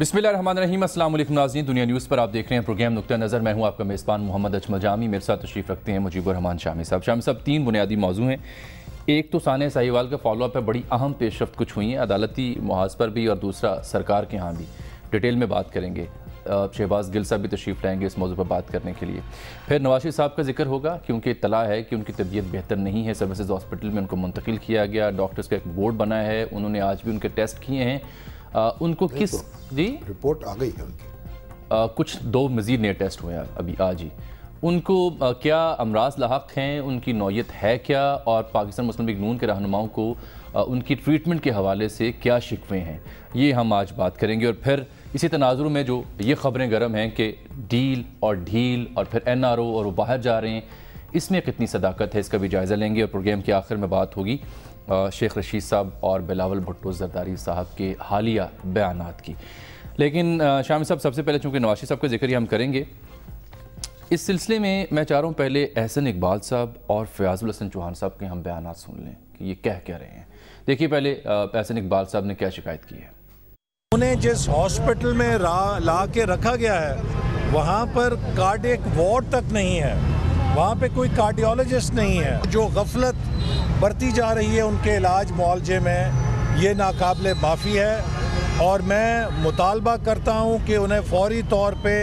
बिस्मिल्लाहिर्रहमानिर्रहीम अस्सलाम नाज़रीन। दुनिया न्यूज़ पर आप देख रहे हैं प्रोग्राम नुकता नज़र। मैं हूँ आपका मेज़बान मोहम्मद अजमल जामी। मेरे साथ तशरीफ़ रखते हैं मुजीबर रहमान शामी साहब। शामी साहब, तीन बुनियादी मौजू हैं। एक तो सानिया साहिवाल का फॉलोअप है। बड़ी अहम पेशरफ कुछ हुई हैं, अदालती मुहाज पर भी और दूसरा सरकार के यहाँ भी। डिटेल में बात करेंगे। शहबाज गिल साहब भी तशरीफ़ लाएँगे इस मौजू पर बात करने के लिए। फिर नवाशी साहब का ज़िक्र होगा, क्योंकि इतला है कि उनकी तबीयत बेहतर नहीं है। सर्विसेज़ हॉस्पिटल में उनको मुंतकिल किया गया। डॉक्टर्स का एक बोर्ड बना है। उन्होंने आज भी उनके टेस्ट किए हैं। उनको किस तो जी? रिपोर्ट आ गई है उनकी। आ, कुछ दो मज़ीद नए टेस्ट हुए हैं अभी आज ही। उनको आ, क्या अमराज लाक हैं? उनकी नौयत है क्या? और पाकिस्तान मुस्लिम लीग नून के रहनुमाओं को आ, उनकी ट्रीटमेंट के हवाले से क्या शिकवे हैं? ये हम आज बात करेंगे और फिर इसी तनाजुर में जो ये ख़बरें गर्म हैं कि डील और ढील और फिर एन आर ओ और वो बाहर जा रहे हैं इसमें कितनी सदाकत है? इसका भी जायज़ा लेंगे और प्रोग्राम के आखिर में बात होगी। शेख रशीद साहब और बिलावल भुट्टो जरदारी साहब के हालिया बयान की। लेकिन शामी साहब, सबसे पहले चूँकि नवाशी साहब का ज़िक्र ही हम करेंगे, इस सिलसिले में मैं चाह रहा हूँ पहले एहसन इकबाल साहब और फयाजुल हसन चौहान साहब के हम बयान सुन लें कि ये कह क्या रहे हैं। देखिए पहले एहसन इकबाल साहब ने क्या शिकायत की है। उन्हें जिस हॉस्पिटल में ला के रखा गया है, वहाँ पर कार्डियक वार्ड तक नहीं है। वहाँ पे कोई कार्डियोलॉजिस्ट नहीं है। जो गफलत बरती जा रही है उनके इलाज मुआवजे में, ये नाकबिल माफ़ी है। और मैं मुतालबा करता हूँ कि उन्हें फौरी तौर पे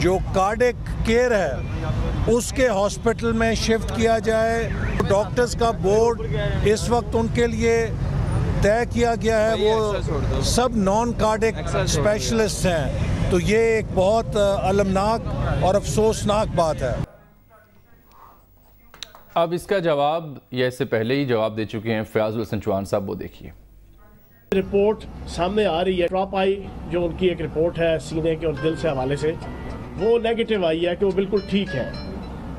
जो कार्डिक केयर है, उसके हॉस्पिटल में शिफ्ट किया जाए। डॉक्टर्स का बोर्ड इस वक्त उनके लिए तय किया गया है, वो सब नॉन कार्डिक स्पेशलिस्ट हैं। तो ये एक बहुत अलमनाक और अफसोसनाक बात है। अब इसका जवाब या इससे पहले ही जवाब दे चुके हैं फयाजुल हसन चौहान साहब वो देखिए। रिपोर्ट सामने आ रही है ड्रॉप आई जो उनकी एक रिपोर्ट है सीने के और दिल से हवाले से। वो नेगेटिव आई है कि वो बिल्कुल ठीक है।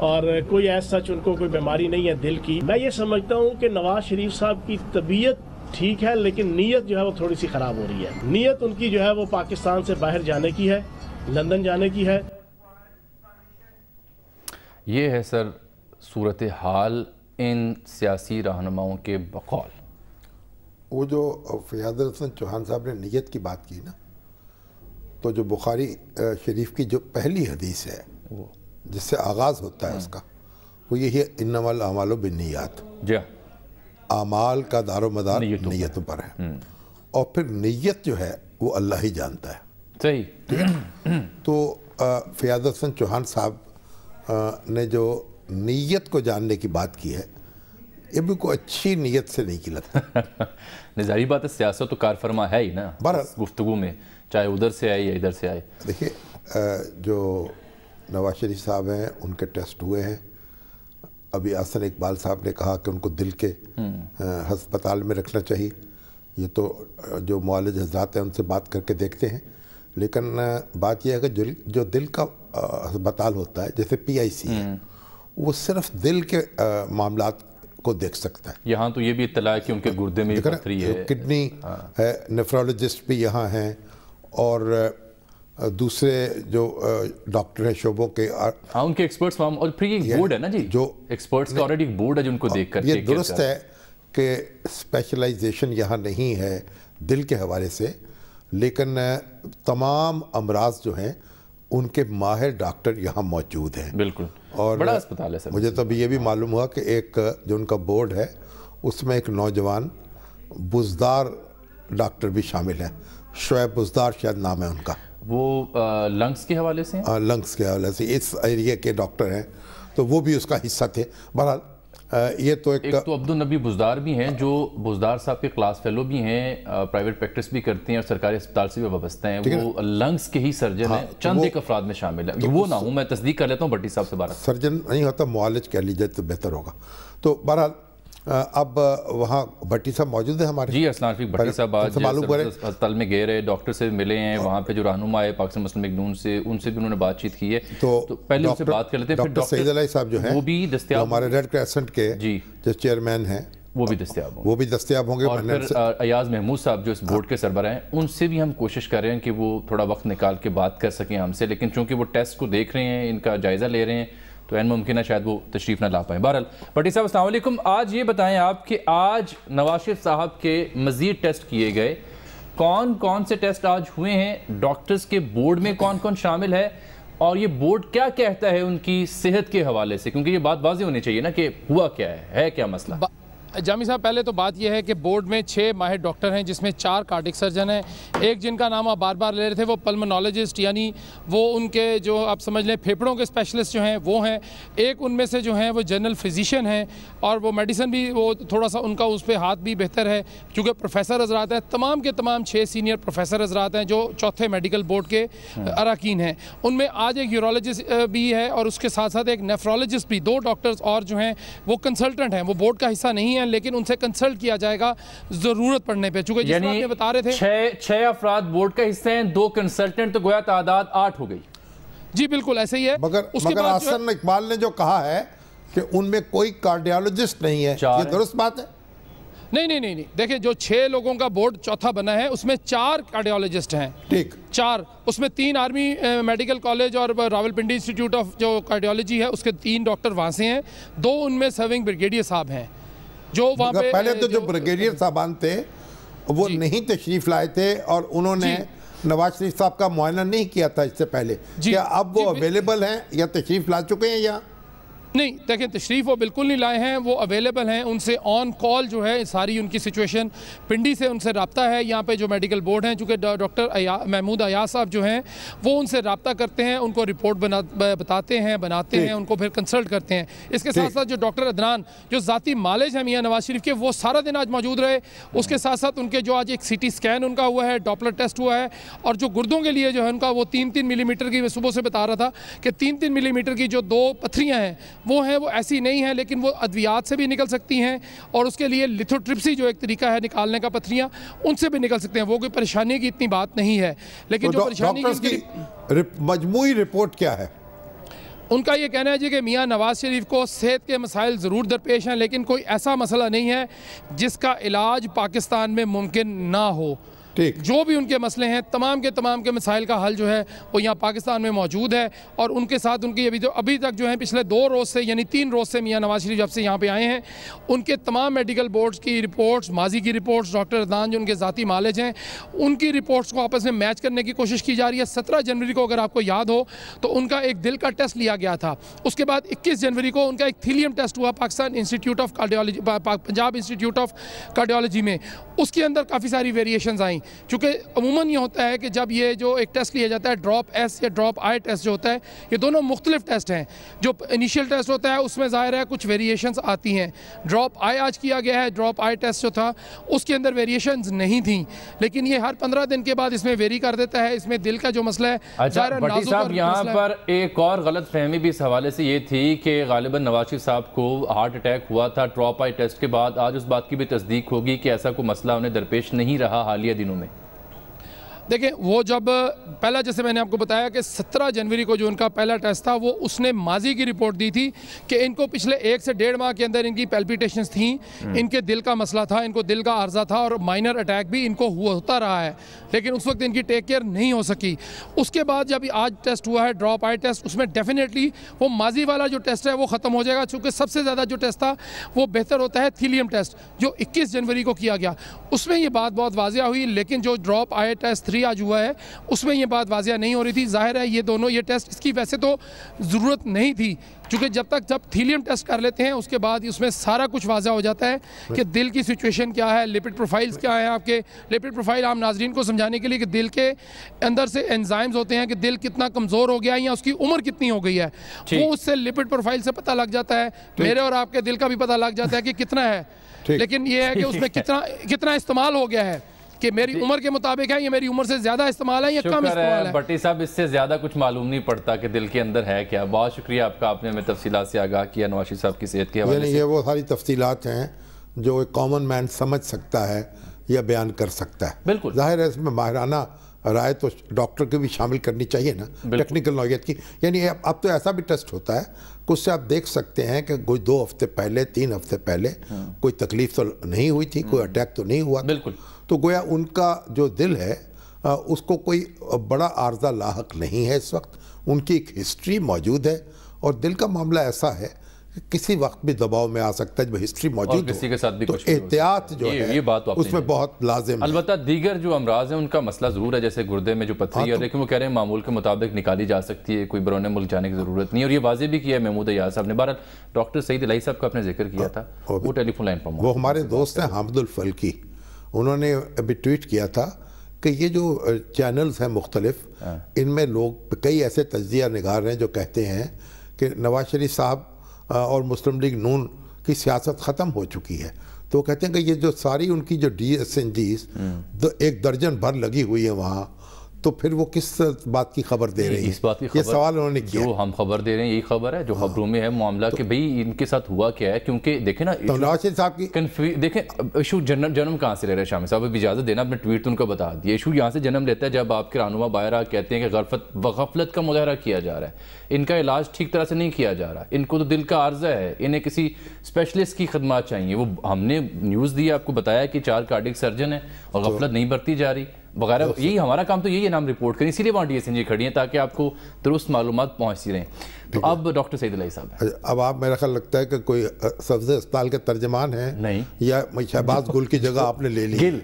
और कोई ऐसा सच उनको कोई बीमारी नहीं है दिल की। मैं ये समझता हूँ कि नवाज़ शरीफ साहब की तबीयत ठीक है लेकिन नीयत जो है वो थोड़ी सी ख़राब हो रही है। नीयत उनकी जो है वो पाकिस्तान से बाहर जाने की है लंदन जाने की है। ये है सर सूरत हाल इन सियासी रहनुमाओं के बकौल। वो जो फयाद हसन चौहान साहब ने नीयत की बात की ना तो जो बुखारी शरीफ की जो पहली हदीस है वो। जिससे आगाज़ होता है हाँ। उसका वो यही है इनमल अमाल बिनियात जी। आमाल का दारो मदार नीयतों पर है। हम्म। और फिर नीयत जो है वो अल्लाह ही जानता है। सही। तो फयाद हसन चौहान साहब ने जो नीयत को जानने की बात की है ये भी कोई अच्छी नीयत से नहीं की लगता नजारी बात है सियासत तो कारफरमा है ही ना। गुफ्तु में चाहे उधर से आए या इधर से आए। देखिए जो नवाज़ शरीफ साहब हैं उनके टेस्ट हुए हैं। अभी आसन इकबाल साहब ने कहा कि उनको दिल के हस्पताल में रखना चाहिए। ये तो जो मालज हजरात हैं उनसे बात करके देखते हैं। लेकिन बात यह है कि जो जो दिल का अस्पताल होता है जैसे पीआईसी है वो सिर्फ़ दिल के मामला को देख सकता है। यहाँ तो ये भी इतला है कि उनके गुर्दे में पथरी है। किडनी हाँ। है नेफ्रोलॉजिस्ट भी यहाँ हैं और दूसरे जो डॉक्टर हैं शोबों के हाँ उनके एक्सपर्ट्स और फिर एक बोर्ड है ना जी। जो एक्सपर्ट्स का ऑलरेडी बोर्ड है जो उनको देख कर ये दुरुस्त है। कि स्पेशलाइजेशन यहाँ नहीं है दिल के हवाले से लेकिन तमाम अमराज जो हैं उनके माहिर डॉक्टर यहाँ मौजूद हैं। बिल्कुल। और बड़ा अस्पताल है सर मुझे तो अभी ये भी मालूम हुआ कि एक जो उनका बोर्ड है उसमें एक नौजवान बुजदार डॉक्टर भी शामिल है। शुएब बुजदार शायद नाम है उनका। वो लंग्स के हवाले से लंग्स के हवाले से। इस एरिया के डॉक्टर हैं तो वो भी उसका हिस्सा थे। बहरहाल ये तो एक, एक तो अब्दुल नबी बुजदार भी हैं जो बुजदार साहब के क्लास फेलो भी हैं प्राइवेट प्रैक्टिस भी करते हैं और सरकारी अस्पताल से भी वाबस्ते हैं। वो लंग्स के ही सर्जन हाँ, हैं तो चंद एक अफराद में शामिल है। तो वो ना हूँ मैं तस्दीक कर लेता हूँ भट्टी साहब से बारह सर्जन नहीं होता मुआलज कह लीजिए तो बेहतर होगा। तो बहरहाल अब वहाँ भट्टी साहब मौजूद है हमारे? जी असलान भट्टी साहब आज अस्पताल में गए रहे डॉक्टर से मिले हैं वहाँ पे जो रहनुमा है पाकिस्तान मुस्लिम लीग नून से उनसे भी उन्होंने बातचीत की है। तो, तो पहले उनसे बात कर लेते हैं डॉक्टर सईद अलाई साहब जो है वो भी दस्तियाब हमारे रेड क्रेसेंट के जी। जो चेयरमैन हैं वो भी दस्तियाब वो भी दस्तियाब होंगे और फिर अयाज महमूद साहब जो इस बोर्ड के सरबरा हैं उनसे भी हम कोशिश कर रहे हैं कि वो थोड़ा वक्त निकाल के बात कर सकें हमसे लेकिन चूँकि वो टेस्ट को देख रहे हैं इनका जायज़ा ले रहे हैं तो एन मुमकिन है शायद वो तशरीफ़ ना ला पाएँ। बहरल भट्टी साहब आज ये बताएँ आप कि आज नवाज़ शरीफ साहब के मज़ीद टेस्ट किए गए। कौन कौन से टेस्ट आज हुए हैं? डॉक्टर्स के बोर्ड में कौन कौन शामिल है? और ये बोर्ड क्या कहता है उनकी सेहत के हवाले से? क्योंकि ये बात वाजी होनी चाहिए ना कि हुआ क्या है है क्या मसला? जामी साहब पहले तो बात यह है कि बोर्ड में छः माहिर डॉक्टर हैं जिसमें चार कार्डिक सर्जन हैं। एक जिनका नाम आप बार बार ले रहे थे वो पल्मोनोलॉजिस्ट यानी वो उनके जो आप समझ लें फेफड़ों के स्पेशलिस्ट जो हैं वो हैं। एक उनमें से जो हैं वो जनरल फिजिशियन हैं और वो मेडिसिन भी वो थोड़ा सा उनका उस पर हाथ भी बेहतर है क्योंकि प्रोफेसर हजरात हैं। तमाम के तमाम छः सीनियर प्रोफेसर हजरात हैं जो चौथे मेडिकल बोर्ड के अरकान हैं। उनमें आज एक यूरोलॉजिस्ट भी है और उसके साथ साथ एक नेफ्रोलॉजिस्ट भी दो डॉक्टर्स और जो हैं वो कंसल्टेंट हैं। वो बोर्ड का हिस्सा नहीं है हैं लेकिन उनसे कंसल्ट किया जाएगा ज़रूरत पड़ने पर चूँकि यानी बता रहे थे छह छह अफराद बोर्ड का हिस्से हैं दो कंसल्टेंट तो गोया तादाद आठ हो गई। जी बिल्कुल ऐसे ही है। मगर उसके मगर आसन इकबाल ने जो कहा है कि उनमें कोई कार्डियोलॉजिस्ट नहीं है ये दुरुस्त बात है? नहीं नहीं नहीं नहीं। देखिए जो छह लोगों का बोर्ड चौथा बना है उसमें चार कार्डियोलॉजिस्ट हैं। ठीक। चार। उसमें तीन आर्मी मेडिकल कॉलेज और रावलपिंडी इंस्टीट्यूट ऑफ़ जो कार्डियोलॉजी है उसके तीन डॉक्टर वहाँ से हैं। दो उनमें सर्विंग ब्रिगेडियर साहब हैं। जो वहाँ पे पहले तो जो ब्रिगेडियर साहबान थे वो नहीं तशरीफ़ लाए थे और उन्होंने नवाज़ शरीफ साहब का मुआयना नहीं किया था इससे पहले। क्या अब वो अवेलेबल हैं या तशरीफ़ ला चुके हैं या नहीं देखें तशरीफ़ वो बिल्कुल नहीं लाए हैं वो अवेलेबल हैं उनसे ऑन कॉल जो है सारी उनकी सिचुएशन पिंडी से उनसे रबता है। यहाँ पे जो मेडिकल बोर्ड हैं चूँकि डॉक्टर महमूद अयाज साहब जो हैं वो उनसे रबता करते हैं उनको रिपोर्ट बना बताते हैं बनाते हैं उनको फिर कंसल्ट करते हैं। इसके साथ साथ जो डॉक्टर अदनान जो ज़ाती मालिज हैं मियाँ नवाज़ शरीफ के वो सारा दिन आज मौजूद रहे। उसके साथ साथ उनके जो आज एक सी टी स्कैन उनका हुआ है डॉपलर टेस्ट हुआ है और जो गुर्दों के लिए जो है उनका वो तीन तीन मिलीमीटर की सुबह से बता रहा था कि तीन तीन मिलीमीटर की जो दो पथरियाँ हैं वो हैं वो ऐसी नहीं है लेकिन वो अद्वियात से भी निकल सकती हैं और उसके लिए लिथोट्रिप्सी जो एक तरीका है निकालने का पथरियाँ उनसे भी निकल सकते हैं। वो कोई परेशानी की इतनी बात नहीं है। लेकिन तो जो परेशानी की मजमू रिपोर्ट क्या है? उनका ये कहना है जी कि मियाँ नवाज़ शरीफ को सेहत के मसाइल ज़रूर दरपेश हैं लेकिन कोई ऐसा मसला नहीं है जिसका इलाज पाकिस्तान में मुमकिन ना हो। ठीक। जो भी उनके मसले हैं, तमाम के तमाम के मसाइल का हल जो है, वो यहाँ पाकिस्तान में मौजूद है और उनके साथ उनकी अभी जो, अभी तक जो है, पिछले दो रोज़ से, यानी तीन रोज़ से मियाँ नवाज़ शरीफ जब से यहाँ पे आए हैं, उनके तमाम मेडिकल बोर्ड्स की रिपोर्ट्स माजी की रिपोर्ट्स डॉक्टर अदान जो उनके ज़ाती मालेज हैं, उनकी रिपोर्ट्स को आपस में मैच करने की कोशिश की जा रही है। सत्रह जनवरी को अगर आपको याद हो तो उनका एक दिल का टेस्ट लिया गया था। उसके बाद इक्कीस जनवरी को उनका एक थीलियम टेस्ट हुआ Pakistan institute of cardiology Punjab institute of cardiology में। उसके अंदर काफ़ी सारी वेरिएशन आई। चूँकि अमूमन ये होता है कि जब ये जो एक टेस्ट लिया जाता है ड्रॉप एस या ड्रॉप आई टेस्ट जो होता है ये दोनों मुख्तलिफ़ टेस्ट हैं। जो इनिशियल टेस्ट होता है उसमें ज़ाहिर है कुछ वेरिएशंस आती हैं। ड्रॉप आई आज किया गया है ड्रॉप आई टेस्ट जो था उसके अंदर वेरिएशन नहीं थी। लेकिन ये हर पंद्रह दिन के बाद इसमें वेरी कर देता है इसमें दिल का जो मसला है अच्छा साहब यहाँ पर एक और गलत फहमी भी इस हवाले से ये थी कि गालिबा नवाज़ साहब को हार्ट अटैक हुआ था ड्रॉप आई टेस्ट के बाद आज उस बात की भी तस्दीक होगी कि ऐसा कोई मसला उन्हें दरपेश नहीं रहा हालिया दिनों में देखें वो जब पहला जैसे मैंने आपको बताया कि 17 जनवरी को जो उनका पहला टेस्ट था वो उसने माजी की रिपोर्ट दी थी कि इनको पिछले एक से डेढ़ माह के अंदर इनकी पेल्पिटेशंस थी। हम्म। इनके दिल का मसला था इनको दिल का अर्जा था और माइनर अटैक भी इनको हुआ होता रहा है। लेकिन उस वक्त इनकी टेक केयर नहीं हो सकी। उसके बाद जब आज टेस्ट हुआ है ड्रॉप आई टेस्ट उसमें डेफिनेटली वो माजी वाला जो टेस्ट है वो ख़त्म हो जाएगा। चूँकि सबसे ज़्यादा जो टेस्ट था वो बेहतर होता है थीलियम टेस्ट जो इक्कीस जनवरी को किया गया। उसमें ये बात बहुत वाजिया हुई लेकिन जो ड्रॉप आई टेस्ट थ्री आज हुआ है। उसमें ये बात वाजिया नहीं हो रही थी। ज़ाहिर है ये दोनों ये टेस्ट इसकी वैसे तो ज़रूरत नहीं थी क्योंकि जब तक जब थीलियम टेस्ट कर लेते हैं उसके बाद उसमें सारा कुछ वाजह हो जाता है कि दिल की सिचुएशन क्या है लिपिड प्रोफाइल्स क्या है आपके। लिपिड प्रोफ़ाइल आम नाजरीन को समझाने के लिए कि दिल के अंदर से एंजाइम्स होते हैं कि दिल कितना कमज़ोर हो गया है या उसकी उम्र कितनी हो गई है। वो उससे लिपिड प्रोफ़ाइल से पता लग जाता है। मेरे और आपके दिल का भी पता लग जाता है कि कितना है। लेकिन ये है कि उसमें कितना कितना इस्तेमाल हो गया है। कि मेरी उम्र के मुताबिक है ये मेरी उम्र से ज़्यादा इस्तेमाल है या कम इस्तेमाल है? भट्टी साहब इससे ज़्यादा कुछ मालूम नहीं पड़ता कि दिल के अंदर है क्या। बहुत शुक्रिया आपका आपने हमें तफसीलात से आगाह किया नवाशी साहब की सेहत के हवाले ये वो सारी तफसीलात हैं जो एक कॉमन मैन समझ सकता है या बयान कर सकता है। बिल्कुल। ज़ाहिर है इसमें माहराना राय तो डॉक्टर की भी शामिल करनी चाहिए ना टेक्निकल नौयत की। यानी अब तो ऐसा भी टेस्ट होता है कुछ से आप देख सकते हैं कि कोई दो हफ़्ते पहले तीन हफ़्ते पहले हाँ। कोई तकलीफ़ तो नहीं हुई थी कोई अटैक तो नहीं हुआ। बिल्कुल। तो गोया उनका जो दिल है उसको कोई बड़ा आर्जा लाक नहीं है इस वक्त। उनकी एक हिस्ट्री मौजूद है और दिल का मामला ऐसा है कि किसी वक्त भी दबाव में आ सकता है जब हिस्ट्री मौजूद किसी के साथ भी तो एहतियात जो ये- है ये बात तो उसमें बहुत लाजिम है। अलबत्ता दीगर जो अमराज हैं उनका मसला ज़रूर है जैसे गुर्दे में जो पथरी हाँ, है तो- लेकिन वो कह रहे हैं मामूल के मुताबिक निकाली जा सकती है कोई बरौन मुल्क जाने की ज़रूरत नहीं और ये वाजे भी किया है महमूद अयाज साहब ने। बहरहाल डॉक्टर सईद इलाई साहब का आपने ज़िक्र किया था वो टेलीफोन लाइन पर वो हमारे दोस्त हैं हामिदुल फल्की। उन्होंने अभी ट्वीट किया था कि ये जो चैनल्स हैं मुख्तलिफ़ इनमें लोग कई ऐसे तजिया निगार हैं जो कहते हैं कि नवाज़ शरीफ साहब और मुस्लिम लीग नून की सियासत ख़त्म हो चुकी है। तो वो कहते हैं कि ये जो सारी उनकी जो डी एस एन जीज एक दर्जन भर लगी हुई है वहाँ तो फिर वो किस बात की खबर दे रही है? इस बात की ये सवाल उन्होंने किया। जो हम खबर दे रहे हैं यही खबर है जो खबरों में है मामला तो, कि भाई इनके साथ हुआ क्या है? क्योंकि देखे ना तो नवाज़ साहब की देखें इशू जन्म जन्म कहाँ से ले रहे हैं शामी साहब? इजाज़त देना अपने ट्वीट तो उनको बता दिया। इशू यहाँ से जन्म लेता है जब आपके रहनुमा बायरा कहते हैं कि गफलत गफलत का मुजाहरा किया जा रहा है। इनका इलाज ठीक तरह से नहीं किया जा रहा। इनको तो दिल का आर्जा है। इन्हें किसी स्पेशलिस्ट की खदमात चाहिए। वो हमने न्यूज़ दी आपको बताया कि चार कार्डिक सर्जन है और गफलत नहीं बरती जा रही। वगैरह यही हमारा काम तो यही है नाम रिपोर्ट करें। इसीलिए वहाँ डी एस खड़ी हैं ताकि आपको दुरुस्त मालूम पहुँचती रहें। तो अब डॉक्टर सईद अलाई साहब अब आप मेरा ख्याल लगता है कि कोई सब्ज अस्पताल के तर्जमान हैं नहीं। या शहबाज गुल की जगह आपने ले ली। गिल।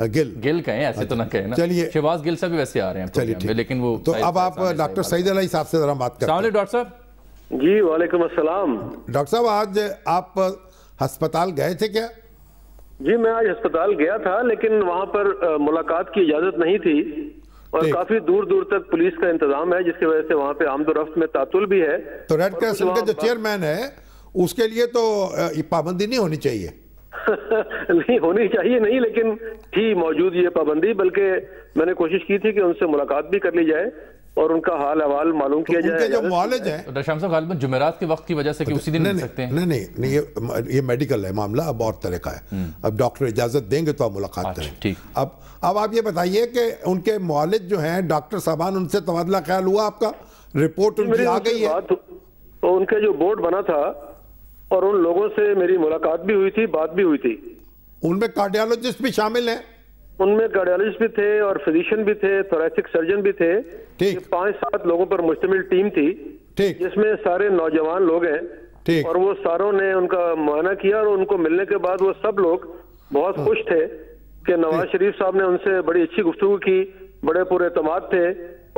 गिल। गिल कहें ऐसे तो ना कहें ना। चलिए। शहबाज गिल साहब वैसे आ रहे हैं चलिए लेकिन वो तो अब आप डॉक्टर सईद अली साहब से जरा बात अलैकुम डॉक्टर साहब। जी वालेकुम अस्सलाम। डॉक्टर साहब आज आप अस्पताल गए थे क्या? जी मैं आज अस्पताल गया था लेकिन वहाँ पर मुलाकात की इजाज़त नहीं थी। और काफ़ी दूर दूर तक पुलिस का इंतज़ाम है जिसकी वजह से वहाँ पे आमदोरफ्त में तातुल भी है। तो रेड क्रॉस के जो चेयरमैन है उसके लिए तो पाबंदी नहीं होनी चाहिए। नहीं होनी चाहिए नहीं लेकिन थी मौजूद ये पाबंदी बल्कि मैंने कोशिश की थी कि उनसे मुलाकात भी कर ली जाए। और उनका हाल अहवाल मालूम तो किया जाए जो मुआलज हैं डॉक्टर साहब गालिबन जुमेरात के वक्त की वजह से कि उसी दिन नहीं सकते हैं? नहीं नहीं नहीं ये ये मेडिकल है मामला अब और तरह का है। अब डॉक्टर इजाज़त देंगे तो आप मुलाकात अच्छा, करें ठीक। अब अब आप ये बताइए कि उनके मुआलिज जो हैं डॉक्टर साहबान उनसे तबादला ख्याल हुआ आपका? रिपोर्ट उनकी आ गई है। तो उनके जो बोर्ड बना था और उन लोगों से मेरी मुलाकात भी हुई थी बात भी हुई थी। उनमें कार्डियोलॉजिस्ट भी शामिल हैं। उनमें कार्डियोलॉजिस्ट भी थे और फिजिशियन भी थे थोरेसिक सर्जन भी थे। पाँच सात लोगों पर मुश्तमिल टीम थी। जिसमें सारे नौजवान लोग हैं। और वो सारों ने उनका मुआयना किया और उनको मिलने के बाद वो सब लोग बहुत खुश थे कि नवाज़ शरीफ साहब ने उनसे बड़ी अच्छी गुफ्तगू की बड़े पूरे एतमाद थे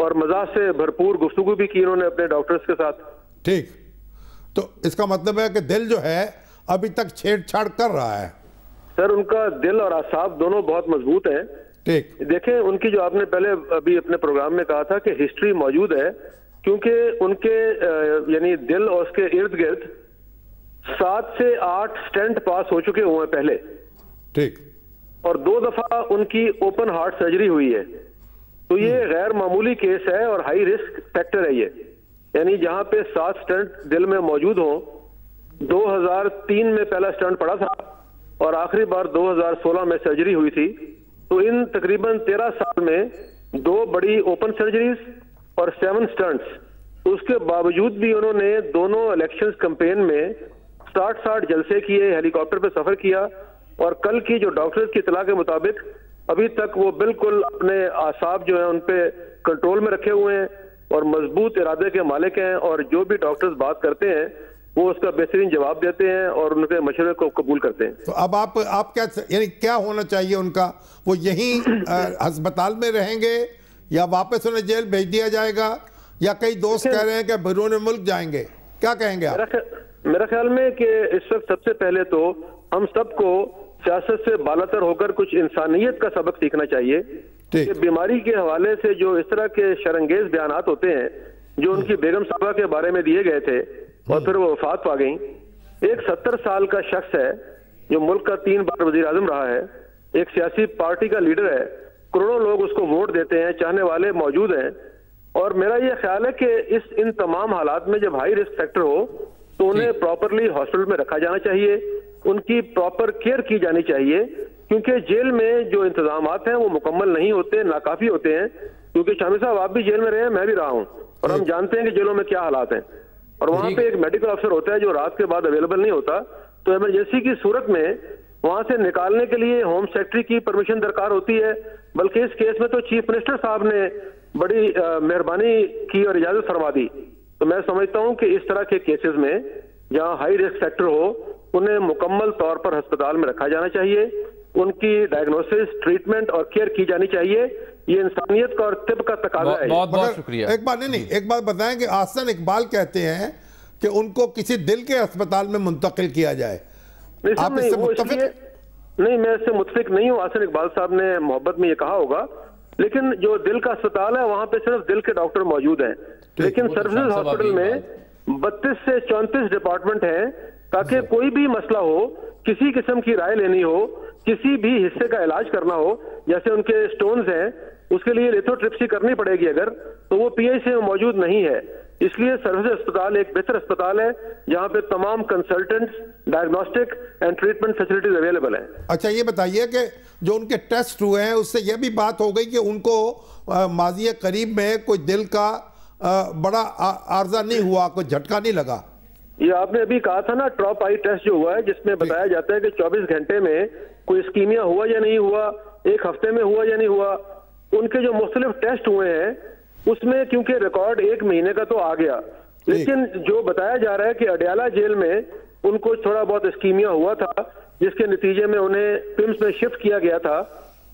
और मज़ाक से भरपूर गुफ्तगू भी की उन्होंने अपने डॉक्टर्स के साथ। ठीक। तो इसका मतलब है कि दिल जो है अभी तक छेड़छाड़ कर रहा है। सर उनका दिल और आसाब दोनों बहुत मज़बूत हैं। ठीक। देखें उनकी जो आपने पहले अभी अपने प्रोग्राम में कहा था कि हिस्ट्री मौजूद है क्योंकि उनके यानी दिल और उसके इर्द गिर्द सात से आठ स्टेंट पास हो चुके हुए हैं पहले। ठीक। और दो दफ़ा उनकी ओपन हार्ट सर्जरी हुई है। तो ये गैर मामूली केस है और हाई रिस्क फैक्टर है ये। यानी जहाँ पे सात स्टंट दिल में मौजूद हो 2003 में पहला स्टंट पड़ा था। और आखिरी बार 2016 में सर्जरी हुई थी तो इन तकरीबन 13 साल में दो बड़ी ओपन सर्जरीज और सेवन स्टंट्स उसके बावजूद भी उन्होंने दोनों इलेक्शंस कैंपेन में साठ साठ जलसे किए हेलीकॉप्टर पर सफ़र किया और कल की जो डॉक्टर्स की इतला के मुताबिक अभी तक वो बिल्कुल अपने आसाब जो है उन पर कंट्रोल में रखे हुए हैं और मज़बूत इरादे के मालिक हैं और जो भी डॉक्टर्स बात करते हैं वो उसका बेहतरीन जवाब देते हैं और उनके मशवरे को कबूल करते हैं। तो अब आप आप क्या यानी क्या होना चाहिए उनका? वो यहीं अस्पताल में रहेंगे या वापस उन्हें जेल भेज दिया जाएगा? या कई दोस्त कह रहे हैं कि बैरून मुल्क जाएँगे? क्या कहेंगे आप? मेरा ख्या- मेरा ख्याल में कि इस वक्त सबसे पहले तो हम सबको सियासत से बालातर होकर कुछ इंसानियत का सबक सीखना चाहिए। कि बीमारी के हवाले से जो इस तरह के शरंगेज बयान होते हैं जो उनकी बेगम साहबा के बारे में दिए गए थे और फिर वो वफात पा गई। एक सत्तर साल का शख्स है जो मुल्क का तीन बार वज़ीर आज़म रहा है। एक सियासी पार्टी का लीडर है। करोड़ों लोग उसको वोट देते हैं चाहने वाले मौजूद हैं। और मेरा ये ख्याल है कि इस इन तमाम हालात में जब हाई रिस्क फैक्टर हो तो उन्हें प्रॉपरली हॉस्पिटल में रखा जाना चाहिए। उनकी प्रॉपर केयर की जानी चाहिए क्योंकि जेल में जो इंतज़ाम हैं वो मुकम्मल नहीं होते नाकाफी होते हैं। क्योंकि शामी साहब आप भी जेल में रहे हैं मैं भी रहा हूँ। और हम जानते हैं कि जेलों में क्या हालात हैं। और वहाँ पे एक मेडिकल अफसर होता है जो रात के बाद अवेलेबल नहीं होता। तो इमरजेंसी की सूरत में वहाँ से निकालने के लिए होम सेक्रेटरी की परमिशन दरकार होती है। बल्कि इस केस में तो चीफ मिनिस्टर साहब ने बड़ी मेहरबानी की और इजाज़त फरमा दी। तो मैं समझता हूँ कि इस तरह के केसेस में जहाँ हाई रिस्क सेक्टर हो उन्हें मुकम्मल तौर पर अस्पताल में रखा जाना चाहिए। उनकी डायग्नोसिस ट्रीटमेंट और केयर की जानी चाहिए। ये इंसानियत का और तिब का तकाजा बहुत है बहुत बहुत शुक्रिया। एक बात नहीं नहीं एक बात बताएँ कि आसन इकबाल कहते हैं कि उनको किसी दिल के अस्पताल में मुंतकिल किया जाए। आप नहीं, इससे इसलिए- नहीं मैं इससे मुतफिक नहीं हूँ। आसन इकबाल साहब ने मोहब्बत में ये कहा होगा। लेकिन जो दिल का अस्पताल है वहाँ पे सिर्फ़ दिल के डॉक्टर मौजूद हैं। लेकिन तो सर्विसेज़ हॉस्पिटल में बत्तीस से चौंतीस डिपार्टमेंट हैं ताकि कोई भी मसला हो किसी किस्म की राय लेनी हो किसी भी हिस्से का इलाज करना हो जैसे उनके स्टोन्स हैं उसके लिए लिथोट्रिप्सी करनी पड़ेगी अगर तो वो पीआईसी में मौजूद नहीं है। इसलिए सर्विस अस्पताल एक बेहतर अस्पताल है जहाँ पे तमाम consultants diagnostic and treatment facilities available हैं। अच्छा ये बताइए कि जो उनके टेस्ट हुए हैं उससे यह भी बात हो गई कि उनको माजी करीब में कोई दिल का अ, बड़ा आ- आर्जा नहीं हुआ कोई झटका नहीं लगा? ये आपने अभी कहा था ना ट्रॉप आई टेस्ट जो हुआ है जिसमें बताया जाता है कि 24 घंटे में कोई स्कीमिया हुआ या नहीं हुआ एक हफ़्ते में हुआ या नहीं हुआ उनके जो मुख्तलिफ़ टेस्ट हुए हैं उसमें क्योंकि रिकॉर्ड एक महीने का तो आ गया। लेकिन जो बताया जा रहा है कि अडयाला जेल में उनको थोड़ा बहुत स्कीमिया हुआ था जिसके नतीजे में उन्हें पिम्स में शिफ्ट किया गया था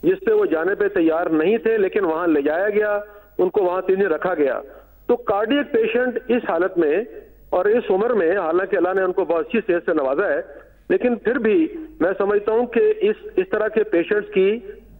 जिसपे वो जाने पे तैयार नहीं थे लेकिन वहाँ ले जाया गया उनको वहाँ तीन दिन रखा गया। तो कार्डियक पेशेंट इस हालत में और इस उम्र में हालाँकि अल्लाह ने उनको बहुत अच्छी सेहत से नवाजा है लेकिन फिर भी मैं समझता हूँ कि इस इस तरह के पेशेंट्स की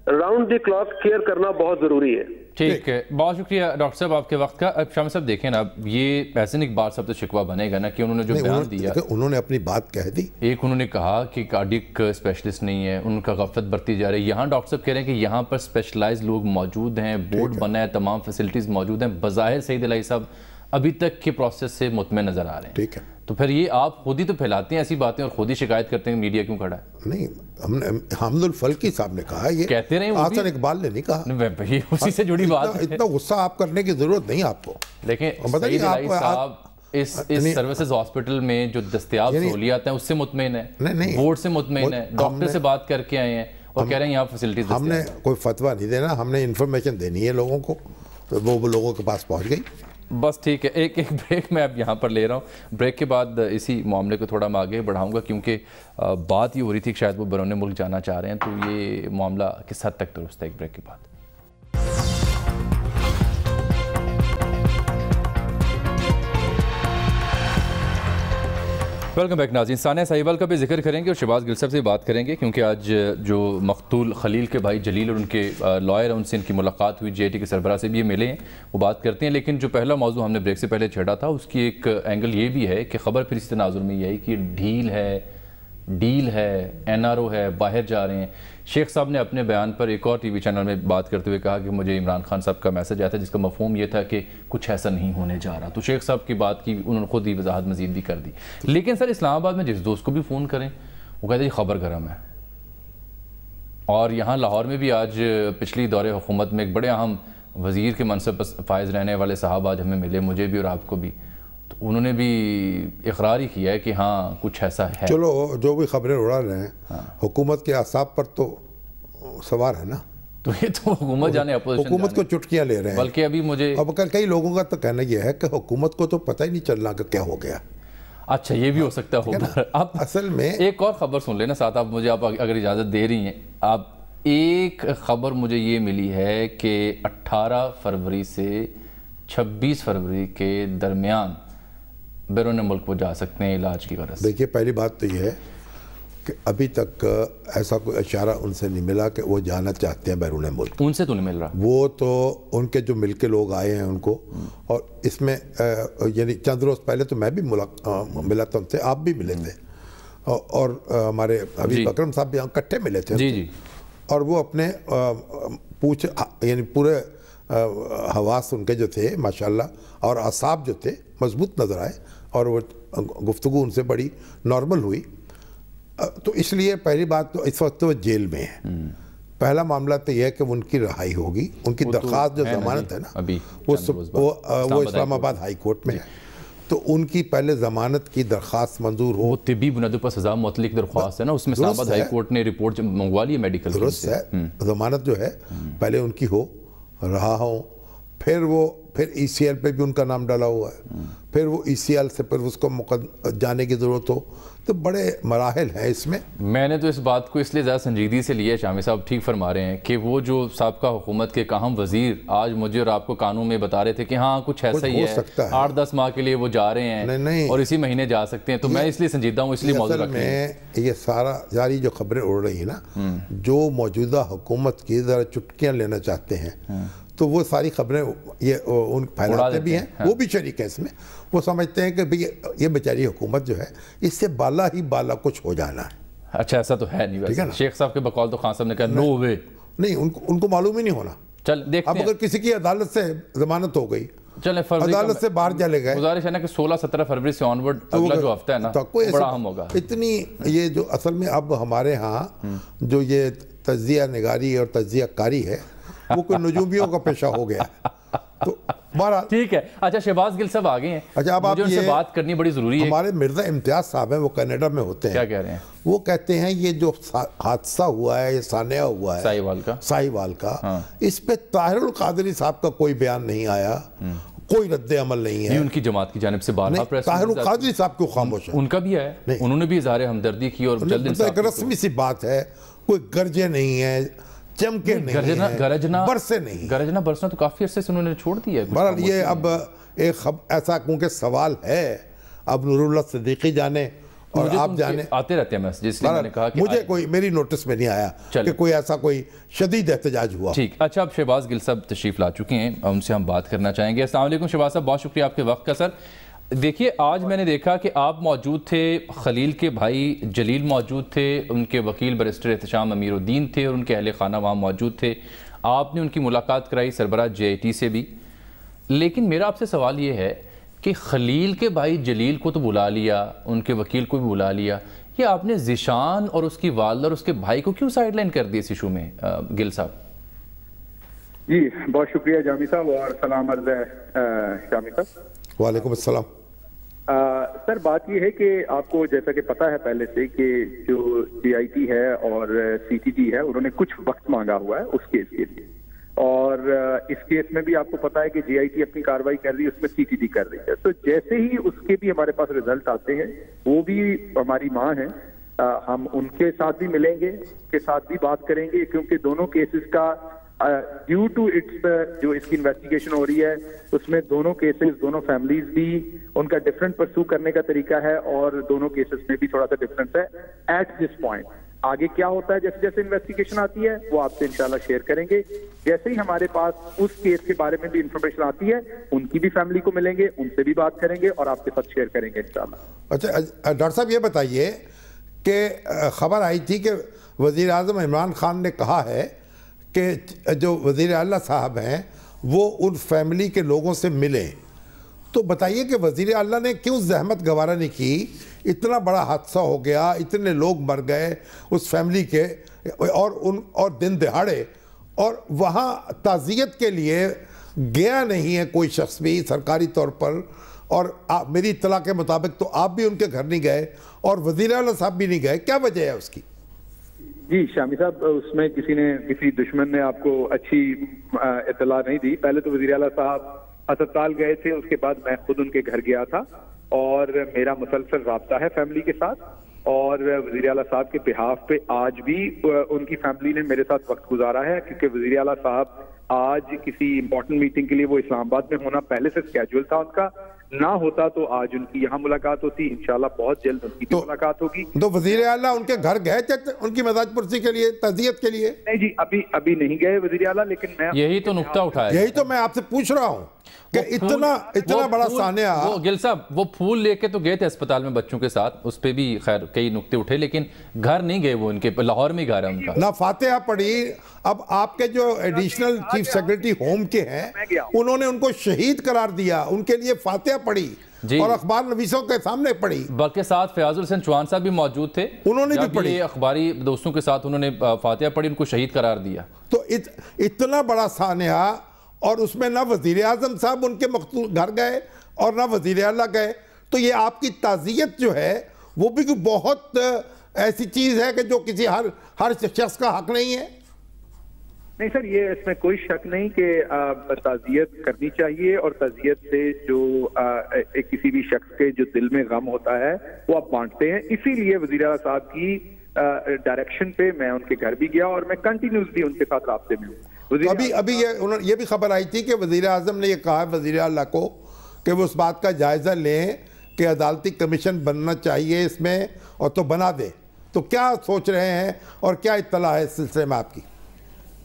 राउंड द क्लॉक केयर करना बहुत ज़रूरी है। ठीक है। बहुत शुक्रिया डॉक्टर साहब आपके वक्त का। अब शाम साहब देखें ना अब ये ऐसे नहीं बार साहब तो शिकवा बनेगा ना कि उन्होंने जो बयान दिया उन्होंने अपनी बात कह दी। एक उन्होंने कहा कि कार्डिक स्पेशलिस्ट नहीं है उनका गफलत बढ़ती जा रही है। यहाँ डॉक्टर साहब कह रहे हैं कि यहाँ पर स्पेशलाइज लोग मौजूद हैं बोर्ड बना है तमाम फैसिलिटीज़ मौजूद हैं। बज़ाहिर सईद अलाई साहब अभी तक के प्रोसेस से मुतमिन नज़र आ रहे हैं। ठीक है। तो फिर ये आप खुद ही तो फैलाते हैं ऐसी बातें और खुद ही शिकायत करते हैं मीडिया क्यों खड़ा है? नहीं हमने हमदुल फल्की साहब ने कहा ये कहते रहे आसन इकबाल ने नहीं कहा। नहीं, ये उसी से जुड़ी बात इतना, गुस्सा आप करने की ज़रूरत नहीं आपको। लेकिन साहब इस इस सर्विसेज़ हॉस्पिटल में जो दस्तियाब सहूलियात हैं उससे मुतमिन है। नहीं, नहीं। बोर्ड से मुतमिन है। डॉक्टर से बात करके आए हैं और कह रहे हैं यहाँ फैसिलिटीज़ हमने कोई फतवा नहीं देना हमने इन्फॉर्मेशन देनी है लोगों को। तो वो लोगों के पास पहुँच गई। बस ठीक है, एक एक ब्रेक मैं अब यहाँ पर ले रहा हूँ। ब्रेक के बाद इसी मामले को थोड़ा मैं आगे बढ़ाऊँगा क्योंकि बात ये हो रही थी कि शायद वो बरौने मुल्क जाना चाह रहे हैं तो ये मामला किस हद तक दुरुस्त है एक ब्रेक के बाद? वेलकम बैक नाजी सानिया साहिबाल का भी ज़िक्र करेंगे और शहबाज गिल साहब से बात करेंगे, क्योंकि आज जो मकतूल खलील के भाई जलील और उनके लॉयर हैं, उनसे इनकी मुलाकात हुई जे के सरबरा से भी ये मिले हैं, वो बात करते हैं। लेकिन जो पहला मौजू हमने ब्रेक से पहले छेड़ा था, उसकी एक एंगल ये भी है कि खबर फिर इस तनाजुर में ये आई कि ढील है डील है, एनआरओ है, बाहर जा रहे हैं। शेख साहब ने अपने बयान पर एक और टीवी चैनल में बात करते हुए कहा कि मुझे इमरान खान साहब का मैसेज आया था, जिसका मफहूम ये था कि कुछ ऐसा नहीं होने जा रहा। तो शेख साहब की बात की उन्होंने खुद ही वजाहत मजीद भी कर दी। लेकिन सर, इस्लामाबाद में जिस दोस्त को भी फ़ोन करें, वो कहते हैं खबर गर्म है। और यहाँ लाहौर में भी आज पिछली दौरे हुकूमत में एक बड़े अहम वज़ीर के मनसब फायज रहने वाले साहब आज हमें मिले, मुझे भी और आपको भी। तो उन्होंने भी इकरार ही किया है कि हाँ कुछ ऐसा है। चलो जो भी खबरें उड़ा रहे हैं हुकूमत के असाब पर तो सवार है ना? तो ये तो हुकूमत जाने अपोजिशन हुकूमत को चुटकियाँ ले रहे हैं। बल्कि अभी मुझे अब कल कई लोगों का तो कहना यह है कि हुकूमत को तो पता ही नहीं चल रहा कि क्या हो गया। अच्छा ये भी हो सकता होगा अब असल में एक और खबर सुन लेना साथ आप मुझे आप अगर इजाज़त दे रही हैं। आप एक खबर मुझे ये मिली है कि 18 फरवरी से 26 फरवरी के दरमियान बैरून मुल्क वो जा सकते हैं इलाज की गरज। देखिए पहली बात तो यह है कि अभी तक ऐसा कोई इशारा उनसे नहीं मिला कि वो जाना चाहते हैं बैरून मुल्क। उनसे तो नहीं मिल रहा। वो तो उनके जो मिल के लोग आए हैं उनको और इसमें यानी चंद रोज़ पहले तो मैं भी मुला मिला था उनसे आप भी मिले थे। और, हमारे अभी अकरम साहब भी यहाँ इकट्ठे मिले थे। जी जी। और वो अपने पूछ यानी पूरे हवास उनके जो थे माशाल्लाह और असाब जो थे मज़बूत नज़र आए। और वो गुफ्तगु उनसे बड़ी नॉर्मल हुई। तो इसलिए पहली बात तो इस वक्त तो वो जेल में है। पहला मामला तो यह है कि उनकी रहाई होगी। उनकी तो दरख्वास्त जो जमानत है ना अभी वो बाद। वो वो इस्लामाबाद हाई कोर्ट में है। तो उनकी पहले जमानत की दरख्वास्त मंजूर हो। तिबी बुनियादों पर सजा मुतलिक दरख्वास्त है ना उसमें इस्लामाबाद हाई कोर्ट ने रिपोर्ट मंगवा ली है मेडिकल दुरुस्त है। जमानत जो है पहले उनकी हो रहा हो फिर वो फिर ईसीएल पे भी उनका नाम डाला हुआ है। फिर वो ईसीएल से फिर उसको जाने की ज़रूरत हो। तो बड़े मराहल हैं इसमें। मैंने तो इस बात को इसलिए ज़्यादा संजीदगी से लिया शामी साहब ठीक फरमा रहे हैं कि वो जो सबका हुकूमत के काहम वज़ीर आज मुझे और आपको कानून में बता रहे थे कि हाँ कुछ ऐसा ही हो। आठ दस माह के लिए वो जा रहे हैं नहीं, नहीं। और इसी महीने जा सकते हैं। तो मैं इसलिए संजीदा हूँ इसलिए मौजूद में ये सारा जारी जो खबरें उड़ रही है ना जो मौजूदा हुकूमत की ज़रा चुटकियाँ लेना चाहते हैं तो वो सारी खबरें ये उन फैलाते भी हैं, हैं वो भी शरीक है इसमें वो समझते हैं कि भाई ये बेचारी हुकूमत जो है इससे बाला ही बाला कुछ हो जाना है। अच्छा ऐसा तो है नहीं ठीक है ना? शेख साहब के बकौल तो खान साहब ने कहा नो वे। नहीं उनको उनको मालूम ही नहीं होना। चल देखते अब अगर किसी की अदालत से जमानत हो गई चले अदालत से बाहर चले गए। गुजारिश है ना कि 16-17 फरवरी से ऑनवर्ड तो अगला जो हफ़्ता है ना तो बड़ा अहम होगा। इतनी ये जो असल में अब हमारे यहाँ जो ये तजिया निगारी और तजिया कारी है वो कोई नजूमियों का पेशा हो गया। तो बहरहाल ठीक है। अच्छा शहबाज गिल साहब आ गए हैं। अच्छा, अब आप उनसे ये- बात करनी बड़ी ज़रूरी है। हमारे मिर्ज़ा इम्तियाज़ साहब हैं वो कनाडा में होते हैं। क्या कह रहे हैं? वो कहते हैं ये जो हादसा हुआ है ये सानिया हुआ है साहिवाल का। साहिवाल का हाँ। इस पे ताहिरुल कादरी साहब का कोई बयान नहीं आया। कोई रद्द अमल नहीं है। उनकी जमात की जानब से कादरी साहब क्यों खामोश है? उनका भी है। उन्होंने भी इजहार हमदर्दी की और जल्द मतलब रस्मी सी बात है कोई गर्जे नहीं है। चमके नहीं गरजना गरजना बरसे नहीं। गरजना बरसना तो काफ़ी अरसे से उन्होंने छोड़ दिया है बहरहाल ये अब एक खब, ऐसा क्योंकि सवाल है। अब नूरुल्लाह सिद्दीकी जाने और तो आप जाने आते रहते हैं मैसेज मैंने कहा कि मुझे कोई मेरी नोटिस में नहीं आया कि कोई ऐसा कोई शदीद एहतजाज हुआ। ठीक अच्छा अब शहबाज गिल साहब तशरीफ़ ला चुके हैं उनसे हम बात करना चाहेंगे। अस्सलाम वालेकुम शहबाज साहब बहुत शुक्रिया आपके वक्त का सर। देखिए, आज मैंने देखा कि आप मौजूद थे, खलील के भाई जलील मौजूद थे, उनके वकील बरिस्टर एहतशाम अमीरुद्दीन थे और उनके अहल खाना वहाँ मौजूद थे। आपने उनकी मुलाकात कराई सरबरा जे से भी। लेकिन मेरा आपसे सवाल ये है कि खलील के भाई जलील को तो बुला लिया, उनके वकील को भी बुला लिया। ये आपने जिशान और उसकी वालदा और उसके भाई को क्यों साइडलाइन कर दिया इस इशू में गिल साहब? जी, बहुत शुक्रिया जामी साहब और सलाम अर्ज़ शामी साहब। वालेकुम अस्सलाम। सर बात यह है कि आपको जैसा कि पता है पहले से कि जो सीआईटी है और सीटीटी है उन्होंने कुछ वक्त मांगा हुआ है उस केस के लिए। और इस केस में भी आपको पता है कि जीआईटी अपनी कार्रवाई कर रही है उसमें सीटीटी कर रही है। तो जैसे ही उसके भी हमारे पास रिज़ल्ट आते हैं वो भी हमारी माँ है। अ, हम उनके साथ भी मिलेंगे के साथ भी बात करेंगे क्योंकि दोनों केसेस का ड्यू टू इट्स जो इसकी इन्वेस्टिगेशन हो रही है, उसमें दोनों केसेस दोनों फैमिलीज़ भी, उनका डिफरेंट परसू करने का तरीका है और दोनों केसेस में भी थोड़ा सा डिफरेंस है एट दिस पॉइंट आगे क्या होता है? जैसे जैसे इन्वेस्टिगेशन आती है, वो आपसे इंशाल्लाह शेयर करेंगे। जैसे ही हमारे पास उस केस के बारे में भी इंफॉर्मेशन आती है, उनकी भी फैमिली को मिलेंगे, उनसे भी बात करेंगे और आपके साथ शेयर करेंगे इंशाल्लाह। अच्छा डॉक्टर साहब ये बताइए कि खबर आई थी कि वज़ी अजम इमरान खान ने कहा है कि, जो वज़ी अला साहब हैं, वो उन फैमिली के लोगों से मिलें। तो बताइए कि वज़ी अल्लाह ने क्यों जहमत गवारा नहीं की? इतना बड़ा हादसा हो गया, इतने लोग मर गए उस फैमिली के, और उन, और दिन दिहाड़े। और वहाँ ताज़ियत के लिए गया नहीं है कोई शख्स भी सरकारी तौर पर, और आप मेरी इतला के मुताबिक तो आप भी उनके घर नहीं गए, और वज़ी अला साहब भी नहीं गए। क्या वजह है उसकी? जी, शामी साहब, उसमें किसी ने, किसी दुश्मन ने आपको अच्छी इतला नहीं दी। पहले तो वज़ीर अला साहब अस्पताल गए थे, उसके बाद मैं खुद उनके घर गया था और मेरा मुसलसल रबता है फैमिली के साथ और वज़ीर अला साहब के बिहाफ पे आज भी उनकी फैमिली ने मेरे साथ वक्त गुजारा है क्योंकि वज़ीर अला साहब आज किसी इंपॉर्टेंट मीटिंग के लिए वो इस्लामाबाद में होना पहले से स्केड्यूल था उनका। ना होता तो आज उनकी यहाँ मुलाकात होती। इंशाल्लाह बहुत जल्द उनकी तो- मुलाकात होगी। तो वज़ी अला उनके घर गए थे उनकी मजाज पुरसी के लिए तजियत के लिए? नहीं जी अभी अभी नहीं गए वज़ीर आला लेकिन मैं यही तो नुक्ता उठाया यही तो मैं आपसे पूछ रहा हूँ कि इतना इतना बड़ा सानिया वो गिल साहब वो फूल लेके तो गए थे अस्पताल में बच्चों के साथ उस पर भी खैर कई नुकते उठे लेकिन घर नहीं गए वो उनके लाहौर में घर है उनका। ना फातिहा पढ़ी अब आपके जो एडिशनल चीफ सेक्रेटरी होम के हैं। उन्होंने उनको शहीद करार दिया उनके लिए फातिहा जी। और अखबार नवीसों के सामने पढ़ी बल्कि साथ फयाजुल हसन चौहान साहब भी मौजूद थे उन्होंने भी पढ़ी। अखबारी दोस्तों के साथ उन्होंने फातिहा पढ़ी उनको शहीद करार दिया तो इत, इतना बड़ा सानिया और उसमें ना वज़ीर आज़म साहब उनके घर गए और ना वज़ीर अला गए तो ये आपकी ताज़ियत जो है वो भी बहुत ऐसी चीज़ है कि जो किसी हर हर शख्स का हक नहीं है नहीं सर ये इसमें कोई शक नहीं कि ताजियत करनी चाहिए और ताजियत से जो आ, एक किसी भी शख्स के जो दिल में गम होता है वो आप बांटते हैं। इसीलिए वज़ीर साहब की डायरेक्शन पे मैं उनके घर भी गया और मैं कंटिन्यूसली उनके साथ रबते में हूँ। अभी अभी ये उन्होंने ये भी खबर आई थी कि वज़ीर अजम ने यह कहा है वज़ीर अल्लाह को कि वो उस बात का जायजा लें कि अदालती कमीशन बनना चाहिए इसमें और तो बना दे। तो क्या सोच रहे हैं और क्या इतला है इस सिलसिले में आपकी?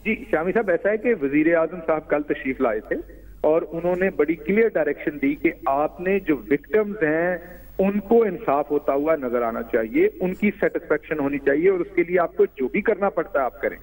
जी, शामी साहब, ऐसा है कि वज़ीर आज़म साहब कल तशरीफ़ लाए थे और उन्होंने बड़ी क्लियर डायरेक्शन दी कि आपने जो विक्टम्स हैं, उनको इंसाफ होता हुआ नज़र आना चाहिए, उनकी सेटिस्फेक्शन होनी चाहिए और उसके लिए आपको जो भी करना पड़ता है आप करें।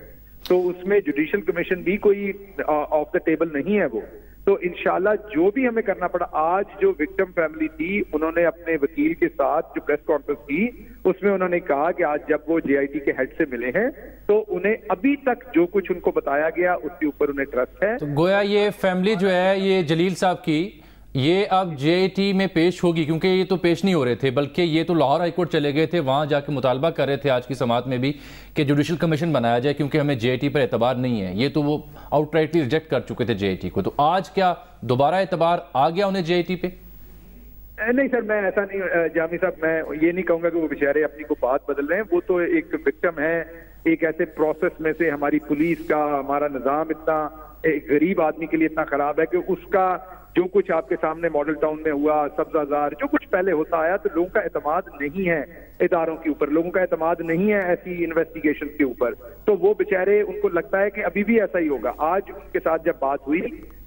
तो उसमें जुडिशियल कमीशन भी कोई ऑफ़ द टेबल नहीं है वो। तो इनशाला जो भी हमें करना पड़ा, आज जो विक्टिम फैमिली थी, उन्होंने अपने वकील के साथ जो प्रेस कॉन्फ्रेंस की, उसमें उन्होंने कहा कि आज जब वो जेआईटी के हेड से मिले हैं तो उन्हें अभी तक जो कुछ उनको बताया गया, उसके ऊपर उन्हें ट्रस्ट है। तो गोया ये फैमिली जो है, ये जलील साहब की ये अब जे में पेश होगी, क्योंकि ये तो पेश नहीं हो रहे थे, बल्कि ये तो लाहौर हाईकोर्ट चले गए थे, वहाँ जाके मुतालबा कर रहे थे आज की समात में भी कि जुडिशल कमीशन बनाया जाए, क्योंकि हमें जे पर एतबार नहीं है। ये तो वो आउटराइटली रिजेक्ट कर चुके थे जे को। तो आज क्या दोबारा एतबार आ गया उन्हें जे पे? नहीं सर, मैं ऐसा नहीं जामी साहब, मैं ये नहीं कहूँगा कि वो बेचारे अपनी को बात बदल रहे हैं। वो तो एक विक्टम है, एक ऐसे प्रोसेस में से हमारी पुलिस का, हमारा निज़ाम इतना, एक गरीब आदमी के लिए इतना खराब है कि उसका जो कुछ आपके सामने मॉडल टाउन में हुआ सब्जाजार जो कुछ पहले होता आया तो लोगों का एतमाद नहीं है इदारों के ऊपर। लोगों का एतमाद नहीं है ऐसी इन्वेस्टिगेशन के ऊपर। तो वो बेचारे, उनको लगता है कि अभी भी ऐसा ही होगा। आज उनके साथ जब बात हुई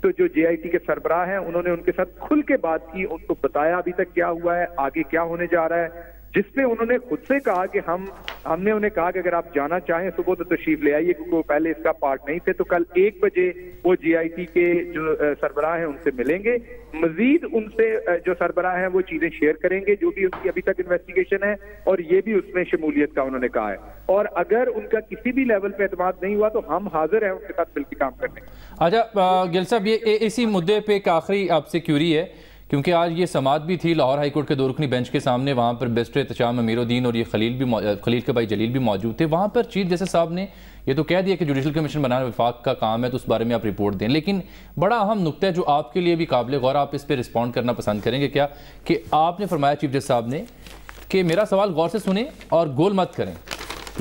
तो जो जेआईटी के सरबराह हैं, उन्होंने उनके साथ खुल के बात की, उनको बताया अभी तक क्या हुआ है, आगे क्या होने जा रहा है। जिसपे उन्होंने खुद से कहा कि हम, हमने उन्हें कहा कि अगर आप जाना चाहें सुबह तो तशरीफ़ ले आइए, क्योंकि वो पहले इसका पार्ट नहीं थे तो कल एक बजे वो जीआईटी के जो सरबराह हैं उनसे मिलेंगे। मजीद उनसे जो सरबराह हैं वो चीज़ें शेयर करेंगे, जो भी उनकी अभी तक इन्वेस्टिगेशन है, और ये भी उसमें शमूलियत का उन्होंने कहा है। और अगर उनका किसी भी लेवल पे एतमाद नहीं हुआ तो हम हाजिर हैं उनके साथ मिलकर काम करने। अच्छा गिल साहब, ये इसी मुद्दे पे एक आखिरी आपसे क्यूरी है। क्योंकि आज ये समात भी थी, लाहौर हाईकोर्ट के दोरुकनी बेंच के सामने, वहाँ पर बेस्ट तशाम अमीरुद्दीन और ये खलील भी खलील के भाई जलील भी मौजूद थे। वहाँ पर चीफ जस्टिस साहब ने ये तो कह दिया कि जुडिशल कमीशन बनाना विफाक का काम है तो उस बारे में आप रिपोर्ट दें। लेकिन बड़ा अहम नुकता है जो आपके लिए भी काबिल गौर आप इस पर रिस्पॉन्ड करना पसंद करेंगे क्या? कि आपने फरमाया चीफ जस्टिस साहब ने कि मेरा सवाल गौर से सुने और गोल मत करें।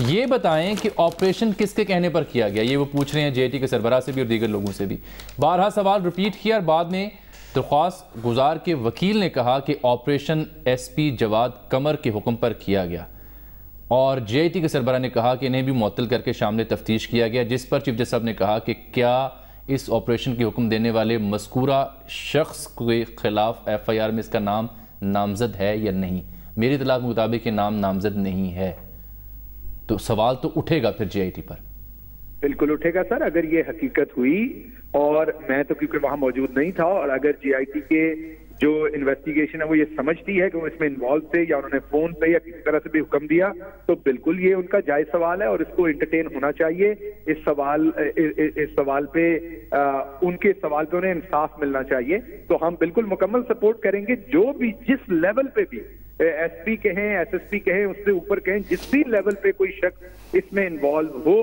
ये बताएँ कि ऑपरेशन किसके कहने पर किया गया? ये वो पूछ रहे हैं जे के सरबरा से भी और दीगर लोगों से भी। बारह सवाल रिपीट किया और बाद में दरख्वास्त गुजार के वकील ने कहा कि ऑपरेशन एसपी जवाद कमर के हुक्म पर किया गया। और जेआईटी के सरबरा ने कहा कि इन्हें भी मअतल करके शामिल तफ्तीश किया गया, जिस पर चीफ जस्टिस साहब ने कहा कि क्या इस ऑपरेशन के हुक्म देने वाले मस्कूरा शख्स के खिलाफ एफ़ आई आर में इसका नाम नामजद है या नहीं? मेरी इतला के मुताबिक ये नाम नामजद नहीं है। तो सवाल तो उठेगा फिर जे आई टी पर। बिल्कुल उठेगा सर अगर ये हकीकत हुई और मैं तो क्योंकि वहाँ मौजूद नहीं था और अगर जीआईटी के जो इन्वेस्टिगेशन है वो ये समझती है कि वो इसमें इन्वॉल्व थे या उन्होंने फ़ोन पे या किसी तरह से भी हुक्म दिया तो बिल्कुल ये उनका जायज़ सवाल है और इसको एंटरटेन होना चाहिए। इस सवाल इ, इ, इस सवाल पे आ, उनके सवाल पे उन्हें इंसाफ मिलना चाहिए। तो हम बिल्कुल मुकम्मल सपोर्ट करेंगे। जो भी जिस लेवल पे भी एसपी कहें एसएसपी कहें उससे ऊपर कहें जिस भी लेवल पे कोई शख्स इसमें इन्वॉल्व हो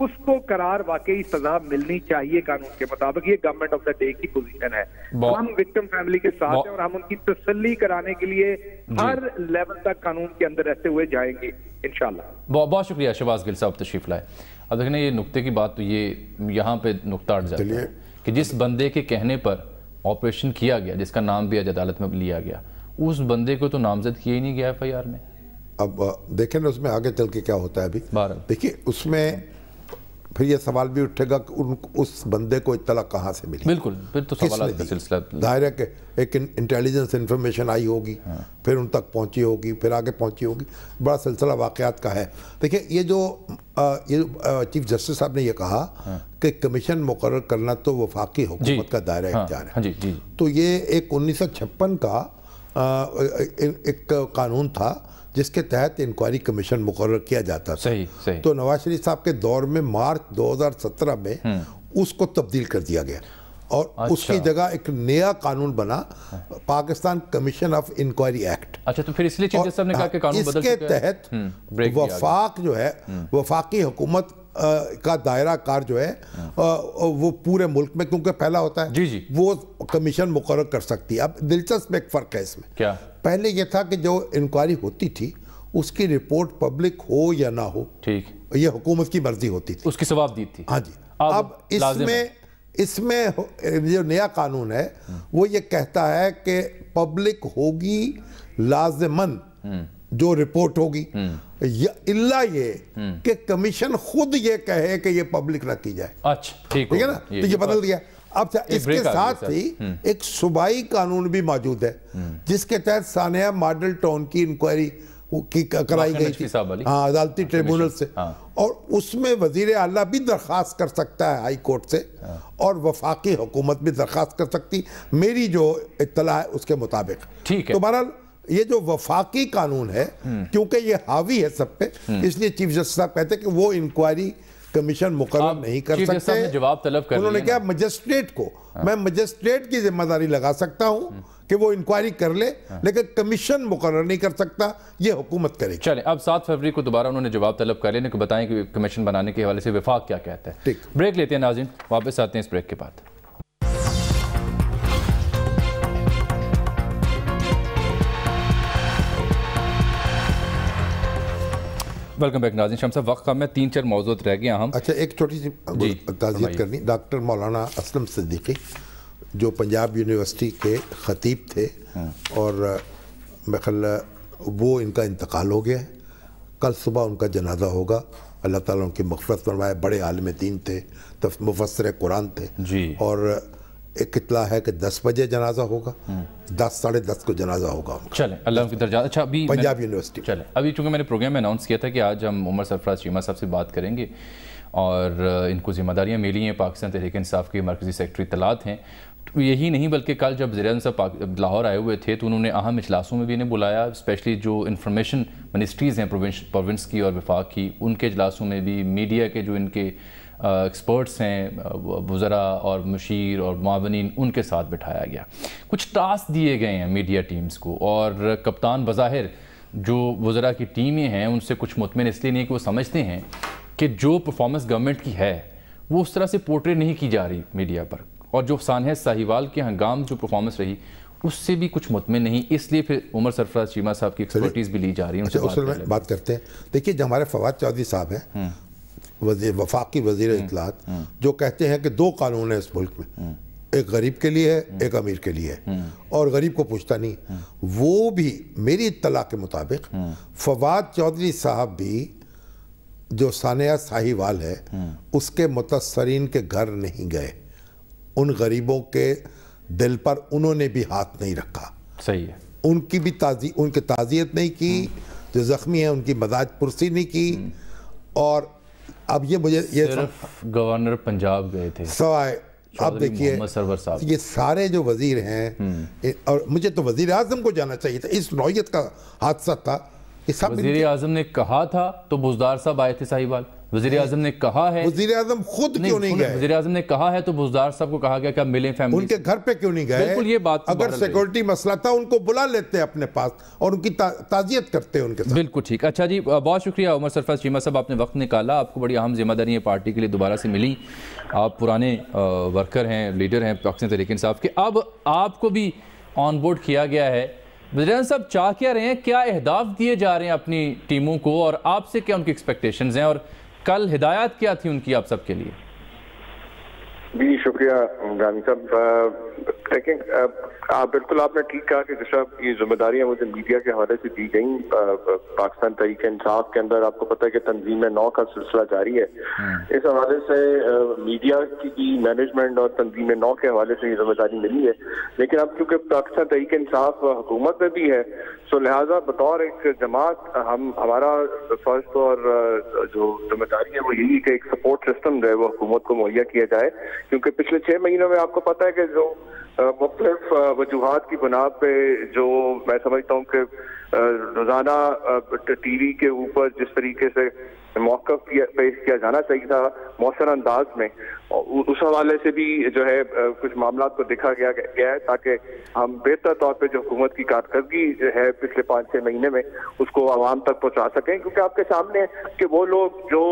उसको करार वाकई सजा मिलनी चाहिए कानून के मुताबिक। ये गवर्नमेंट ऑफ़ द डे की पोजीशन है। हम विक्टिम फैमिली के साथ हैं और हम उनकी तसल्ली कराने के लिए हर लेवल तक कानून के अंदर रहते हुए जाएँगे इनशाला बहुत बहुत शुक्रिया शबाज गिल साहब तशरीफ़ लाए। अब देखने ये नुकते की बात तो ये यहाँ पे नुकता अट जाता है कि जिस बंदे के कहने पर ऑपरेशन किया गया जिसका नाम भी आज अदालत में लिया गया उस बंदे को तो नामजद किया ही नहीं गया एफ़ आई आर में। अब देखें ना उसमें आगे चल के क्या होता है अभी। देखिए उसमें फिर ये सवाल भी उठेगा कि उन उस बंदे को इतला कहाँ से मिली? बिल्कुल फिर तो सवाल का सिलसिला है कि एक इंटेलिजेंस इन्फॉर्मेशन आई होगी हाँ। फिर उन तक पहुँची होगी फिर आगे पहुँची होगी। बड़ा सिलसिला वाकयात का है। देखिए ये जो आ, ये चीफ जस्टिस साहब ने ये कहा हाँ। कि कमीशन मुकर करना तो वफाकी हुकूमत का दायरा हाँ, इख्तियार है। हाँ, जी। तो ये एक उन्नीस का आ, एक कानून था जिसके तहत इंक्वायरी कमीशन मुकर किया जाता था सही, सही। तो नवाज़ शरीफ साहब के दौर में मार्च 2017 में हम्म। उसको तब्दील कर दिया गया और अच्छा। उसकी जगह एक नया कानून बना Pakistan commission of inquiry act अच्छा तो फिर इसलिए चीफ जस्टिस ने कहा कि कानून इसके तहत हम्म, वफाक जो है हम्म। वफाकी हुकूमत का दायरा कार जो है आ, वो पूरे मुल्क में क्योंकि पहला होता है जी, जी। वो कमीशन मुकर कर सकती है अब दिलचस्प एक फ़र्क है इसमें क्या पहले यह था कि जो इंक्वायरी होती थी उसकी रिपोर्ट पब्लिक हो या ना हो ठीक। ये हुकूमत की मर्ज़ी होती थी। उसकी सवाब दी थी। हाँ जी। अब अब इसमें इसमें जो नया कानून है वो ये कहता है कि पब्लिक होगी लाजमन जो रिपोर्ट होगी। या इल्ला ये कि कमीशन खुद ये कहे कि ये पब्लिक ना की जाए। अच्छा ठीक है ना। तो ये बदल दिया। अब इसके साथ ही एक सूबाई कानून भी मौजूद है जिसके तहत सानिया मॉडल टाउन की इंक्वायरी की कराई गई थी। हाँ अदालती ट्रिब्यूनल से। हाँ। और उसमें वज़ीर आला भी दरखास्त कर सकता है हाई कोर्ट से। और वफाकी हुकूमत भी दरखास्त कर सकती। मेरी जो इतला है उसके मुताबिक। ठीक है। तो बहरहाल ये जो वफाकी कानून है क्योंकि ये हावी है सब पे इसलिए चीफ जस्टिस साहब कहते हैं कि वो इंक्वायरी कमीशन मुकर नहीं कर सकते। जवाब तलब कर उन्होंने कहा क्या मजिस्ट्रेट को मैं मजिस्ट्रेट की ज़िम्मेदारी लगा सकता हूँ कि वो इंक्वायरी कर ले लेकिन कमीशन मुकर नहीं कर सकता ये हुकूमत करेगी। चले अब सात फरवरी को दोबारा उन्होंने जवाब तलब कर लेने को बताएँ कि कमीशन बनाने के हवाले से विफाक क्या कहता है। ठीक। ब्रेक लेते हैं नाजिन वापस आते हैं इस ब्रेक के बाद। वेलकम बैक नाजिन शम साहब वक्त कम है तीन चार मौजूद रह गया हम। अच्छा एक छोटी सी ताज़ियत करनी। डॉक्टर मौलाना असलम सिद्दीकी जो पंजाब यूनिवर्सिटी के ख़तीब थे और मैं वो इनका इंतकाल हो गया। है कल सुबह उनका जनाजा होगा। अल्लाह ताला उनकी मफ़रत फरमाए। बड़े आलम दीन थे मुफसर कुरान थे। जी। और एक इतला है कि दस बजे जनाजा होगा? दस साढ़े दस को जनाजा होगा चलें अल्लाह की दर्जा अच्छा अभी पंजाब यूनिवर्सिटी। चलें अभी चूँकि मैंने प्रोग्राम में अनाउंस किया था कि आज हम उमर सरफराज चीमा साहब से बात करेंगे और इनको जिम्मेदारियाँ मिली हैं पाकिस्तान तहरीक इंसाफ के मरकजी सेक्रेटरी तलात हैं। तो यही नहीं बल्कि कल जब ज़र साहब लाहौर आए हुए थे तो उन्होंने अहम इजलासों में भी इन्हें बुलाया स्पेशली जो इंफॉर्मेशन मिनिस्ट्रीज़ हैं प्रोविंस की और विफाक की उनके इजलासों में भी मीडिया के जो इनके एक्सपर्ट्स हैं वज़रा और मुशीर और मावनीन उनके साथ बिठाया गया। कुछ टास्क दिए गए हैं मीडिया टीम्स को और कप्तान बज़ाहिर जो वज़रा की टीमें हैं उनसे कुछ मुतमिन इसलिए नहीं कि वो समझते हैं कि जो परफॉर्मेंस गवर्नमेंट की है वो उस तरह से पोर्ट्रे नहीं की जा रही मीडिया पर। और जो सानह साहिवाल के हंगाम जो परफॉर्मेंस रही उससे भी कुछ मुतमिन नहीं इसलिए फिर उमर सरफराज चीमा साहब की एक्सपर्टीज़ भी ली जा रही है उनसे अच्छा बात। बात करते हैं। देखिए जो हमारे फवाद चौधरी साहब हैं वज़ीर वफाकी वज़ीर इतलात जो कहते हैं कि दो कानून है इस मुल्क में। एक गरीब के लिए है एक अमीर के लिए है। और गरीब को पूछता नहीं। वो भी मेरी इतला के मुताबिक फवाद चौधरी साहब भी जो सानिया साहिवाल है उसके मुतसरीन के घर नहीं गए। उन गरीबों के दिल पर उन्होंने भी हाथ नहीं रखा। सही है। उनकी भी ताजी उनकी ताज़ियत नहीं की जो ज़ख्मी है उनकी मजाज पुरसी नहीं की। और अब ये मुझे ये सिर्फ़ गवर्नर पंजाब गए थे। सवाए आप देखिए सरवर साहब। ये सारे जो वज़ीर हैं और मुझे तो वज़ीर आज़म को जाना चाहिए था। इस नौत का हादसा था। वज़ीर आज़म ने कहा था तो बुजदार साहब आए थे साहिवाल। वज़ीर आज़म ने कहा है वज़ीर आज़म खुद क्यों नहीं गए? वज़ीर आज़म ने कहा है तो बुजदार साहब को कहा गया कि मिलें फैमिली उनके घर पे क्यों नहीं गए? बिल्कुल ये बात अगर सिक्योरिटी मसला था उनको बुला लेते अपने पास और उनकी ता, ताजियत करते उनके साथ। बिल्कुल ठीक। अच्छा जी बहुत शुक्रिया उमर सरफराज चीमा साहब आपने वक्त निकाला। आपको बड़ी अहम ज़िम्मेदारी है पार्टी के लिए दोबारा से मिली। आप पुराने वर्कर हैं लीडर हैं पाकिस्तान तहरीक इंसाफ के। अब आपको भी ऑन बोर्ड किया गया है। वज़ीर साहब चाह क्या रहे हैं? क्या अहदाफ दिए जा रहे हैं अपनी टीमों को और आपसे क्या उनकी एक्सपेक्टेशंस हैं? और कल हिदायत क्या थी उनकी आप सबके लिए? जी शुक्रिया गांधी साहब। अ, देखिए अ, आप बिल्कुल आपने ठीक कहा कि जैसा ये जिम्मेदारियाँ मुझे मीडिया के हवाले से दी गई पाकिस्तान तरीके इंसाफ के अंदर आपको पता है कि तंजीम नौ का सिलसिला जारी है। इस हवाले से मीडिया की मैनेजमेंट और तंजीम नौ के हवाले से ये ज़िम्मेदारी मिली है। लेकिन अब क्योंकि पाकिस्तान तरीके इंसाफ हुकूमत में भी है तो लिहाजा बतौर एक जमात हम हमारा फ़र्स्ट और जो ज़िम्मेदारी है वो यही है कि एक सपोर्ट सिस्टम जो है वो हुकूमत को मुहैया किया जाए। क्योंकि पिछले छह महीनों में आपको पता है कि जो मुख्तलिफ़ वजूहत की बुना पे जो मैं समझता हूँ कि रोज़ाना टी वी के ऊपर जिस तरीके से मौका पेश किया जाना चाहिए था मौसर अंदाज में उस हवाले से भी जो है कुछ मामला को देखा गया गया है ताकि हम बेहतर तौर पे जो हुकूमत की कारकर्दगी है पिछले पाँच छः महीने में, उसको आवाम तक पहुँचा सकें। क्योंकि आपके सामने कि वो लोग जो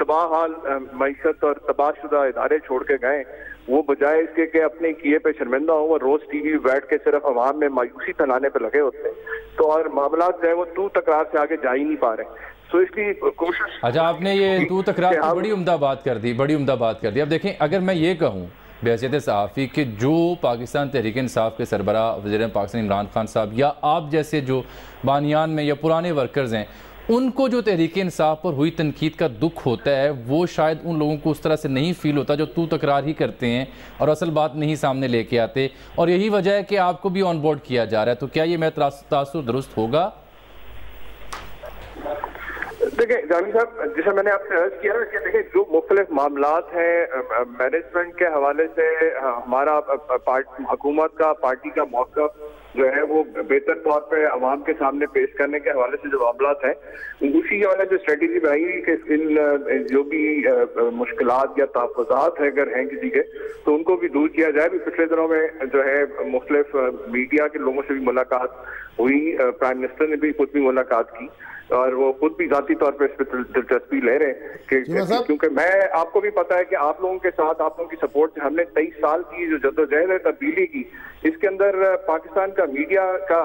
तबाह हाल मीशत और तबाहशुदा इदारे छोड़ के गए वो बजाय इसके कि अपने किए पे शर्मिंदा हो वो रोज टीवी बैठ के सिर्फ़ अवाम में मायूसी फैलाने पे लगे होते हैं। तो और मामला जो है वो तू तकरार से आगे जा ही नहीं पा रहे। तो इसकी कोशिश अच्छा आपने ये तू तकरार बड़ी उमदा बात कर दी बड़ी उमदा बात कर दी। अब देखें अगर मैं ये कहूँ बहसीत सहाफ़ी कि जो पाकिस्तान तहरीक इंसाफ के सरबरा वजी पाकिस्तान इमरान खान साहब या आप जैसे जो बानियान में या पुराने वर्कर्स हैं उनको जो तहरीक इंसाफ पर हुई तनकीद का दुख होता है, वो शायद उन लोगों को उस तरह से नहीं फील होता जो तू तकरार ही करते हैं और असल बात नहीं सामने लेके आते। और यही वजह है कि आपको भी ऑन बोर्ड किया जा रहा है। तो क्या ये मैं तासुर दुरुस्त होगा? देखिए, जानी साहब, जैसे मैंने आपसे अर्ज़ किया कि देखिए, जो मुख्तलिफ़ मामला हैं मैनेजमेंट के हवाले से हमारा हुकूमत का, पार्टी का मौका जो है वो बेहतर तौर पर आवाम के सामने पेश करने के हवाले से जो मामला है, उसी के हवाले जो स्ट्रेटेजी बनाई गई कि इन जो भी मुश्किल या तहफात है, अगर हैं किसी के तो उनको भी दूर किया जाए। भी पिछले दिनों में जो है मुख्तलिफ़ मीडिया के लोगों से भी मुलाकात हुई प्राइम मिनिस्टर ने भी खुद भी मुलाकात की। और वो खुद भी जाती तौर पर इस पर दिलचस्पी ले रहे हैं कि क्योंकि मैं आपको भी पता है कि आप लोगों के साथ आप लोगों की सपोर्ट से हमने तेईस साल की जो जद्दोजहद है तब्दीली की। इसके अंदर पाकिस्तान का मीडिया का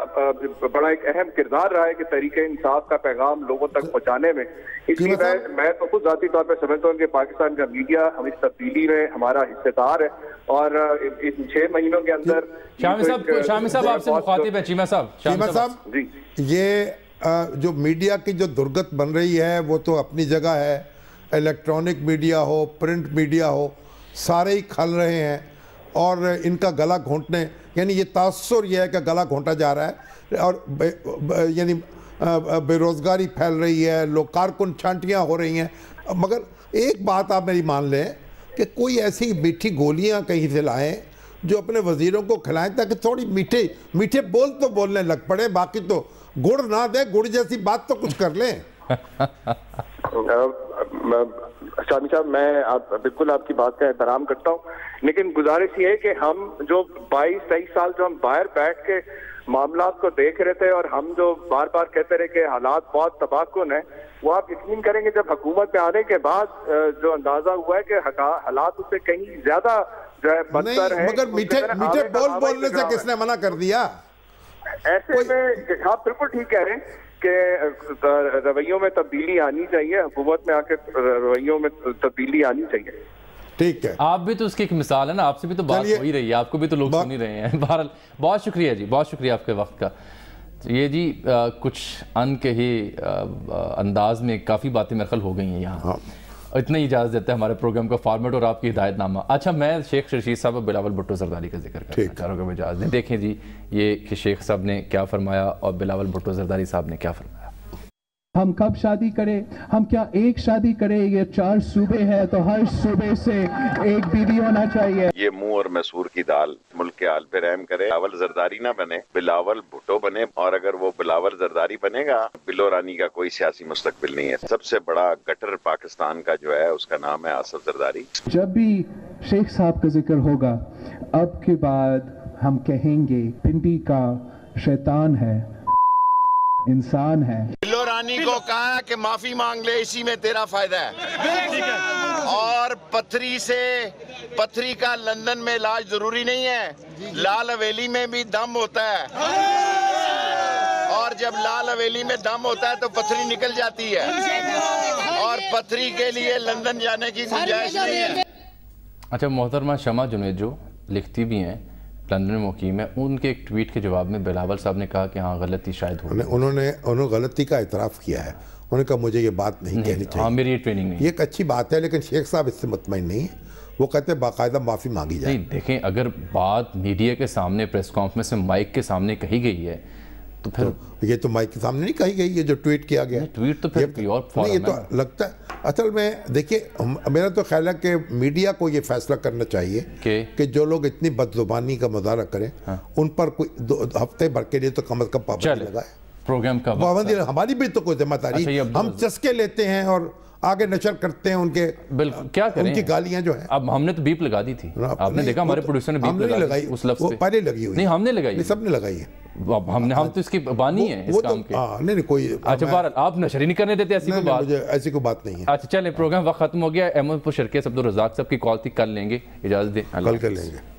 बड़ा एक अहम किरदार रहा है कि तरीके इंसाफ का पैगाम लोगों तक पहुँचाने में। इसलिए मैं मैं तो खुद जाती तौर पर समझता हूँ कि पाकिस्तान का मीडिया हम इस तब्दीली में हमारा हिस्सेदार है। और इन छह महीनों के अंदर शामी साहब शामी साहब आपसे मुखातिब है चीमा साहब। चीमा साहब जी। ये जो मीडिया की जो दुर्गत बन रही है, वो तो अपनी जगह है। इलेक्ट्रॉनिक मीडिया हो, प्रिंट मीडिया हो, सारे ही खल रहे हैं और इनका गला घोंटने, यानी ये तासर यह है कि गला घोंटा जा रहा है और यानी बेरोज़गारी फैल रही है लोग कारकुन छांटियाँ हो रही हैं। मगर एक बात आप मेरी मान लें कि कोई ऐसी मीठी गोलियाँ कहीं से लाएँ जो अपने वजीरों को खिलाएँ ताकि थोड़ी मीठे मीठे बोल तो बोलने लग पड़े, बाकी तो गुड़ ना दे गुड़ जैसी बात तो कुछ कर ले। शामी साहब मैं आप बिल्कुल आपकी बात का एहतराम करता हूँ। लेकिन गुजारिश ये है कि हम जो 22 तेईस साल जो हम बाहर बैठ के मामला को देख रहे थे और हम जो बार बार कहते रहे कि हालात बहुत तबाहकुन है वो आप यकीन करेंगे जब हुकूमत में आने के बाद जो अंदाज़ा हुआ है कि हालात उससे कहीं ज़्यादा जो है बदतर है मगर मीठे मीठे बोल बोलने से किसने मना कर दिया? ऐसे में आप बिल्कुल ठीक कह रहे हैं कि रवैयों में तब्दीली आनी चाहिए हुकूमत में आके रवैयों में तब्दीली आनी चाहिए। ठीक है। आप भी तो उसकी एक मिसाल है ना आपसे भी तो बात हो ही रही है आपको भी तो लोग सुन ही रहे हैं। बहरहाल बहुत शुक्रिया जी बहुत शुक्रिया आपके वक्त का। तो ये जी आ, कुछ अन के ही अंदाज में काफ़ी बातें मेरखल हो गई हैं यहाँ। हाँ। इतना ही इजाज़त देता है हमारे प्रोग्राम का फॉर्मेट और आपकी हिदायतनामा। अच्छा मैं शेख रशीद साहब और बिलावल भुट्टो जरदारी का ज़िक्र करना चाह रहा हूँ इजाज़त दें देखें जी ये कि शेख साहब ने क्या फरमाया और बिलावल भुट्टो जरदारी साहब ने क्या फरमाया? हम कब शादी करें? हम क्या एक शादी करें? ये चार सूबे हैं तो हर सूबे से एक बीवी होना चाहिए। ये मुँह और मैसूर की दाल मुल्क के हाल पे रहम करे। बिलावल जरदारी ना बने बिलावल भुट्टो बने और अगर वो बिलावल जरदारी बनेगा बिलो रानी का कोई सियासी मुस्तकबिल नहीं है। सबसे बड़ा गटर पाकिस्तान का जो है उसका नाम है आसफ जरदारी। जब भी शेख साहब का ज़िक्र होगा अब के बाद हम कहेंगे पिंडी का शैतान है इंसान है। बिल्लो रानी को कहा कि माफ़ी मांग ले इसी में तेरा फ़ायदा है। और पथरी से पथरी का लंदन में इलाज ज़रूरी नहीं है। लाल हवेली में भी दम होता है। और जब लाल हवेली में दम होता है तो पथरी निकल जाती है। और पथरी के लिए लंदन जाने की गुंजाइश नहीं है। अच्छा मोहतरमा शमा जुनेद जो लिखती भी हैं लंदन में मुकीम है उनके एक ट्वीट के जवाब में बिलावल साहब ने कहा कि हाँ गलती शायद हो उन्होंने उन्होंने गलती का इतराफ़ किया है। उन्होंने कहा मुझे ये बात नहीं, नहीं कहनी चाहिए हाँ मेरी ट्रेनिंग नहीं ये एक अच्छी बात है लेकिन शेख साहब इससे मुतमिन नहीं है। वो कहते हैं बाकायदा माफ़ी मांगी जाए। नहीं देखें अगर बात मीडिया के सामने प्रेस कॉन्फ्रेंस में माइक के सामने कही गई है तो फिर तो ये तो माइक के सामने नहीं कही गई ये जो ट्वीट किया गया। ट्वीट तो फिर ये, और नहीं ये तो लगता है असल में देखिए मेरा तो ख्याल है कि मीडिया को ये फैसला करना चाहिए कि, कि जो लोग इतनी बदजुबानी का मुजाहरा करें हाँ। उन पर कोई हफ़्ते भर के लिए तो कम अज कम पाबंदी लगाए। प्रोग्राम का पाबंदी हमारी भी तो कोई ज़िम्मेदारी अच्छा, हम चस्के लेते हैं और आगे नशर करते हैं उनके बिल्कुल क्या करें? उनकी गालियाँ जो है। अब हमने तो बीप लगा दी थी। आपने देखा हमारे तो प्रोड्यूसर ने बीप लगाई उस लफ्ज पहले लगी हुई नहीं हमने लगाई सबने लगाई है। हमने हम तो इसकी बानी है इस काम तो के। हाँ नहीं नहीं कोई अच्छा बहर बार आप नशरी नहीं करने देते ऐसी कोई बात? मुझे ऐसी कोई बात नहीं है। अच्छा चलें प्रोग्राम वक्त खत्म हो गया। अहमद पुशर के अब्दुल रजाक साहब की कॉल थी कल लेंगे। इजाज़त दें। कल कर लेंगे।